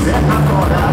Você agora.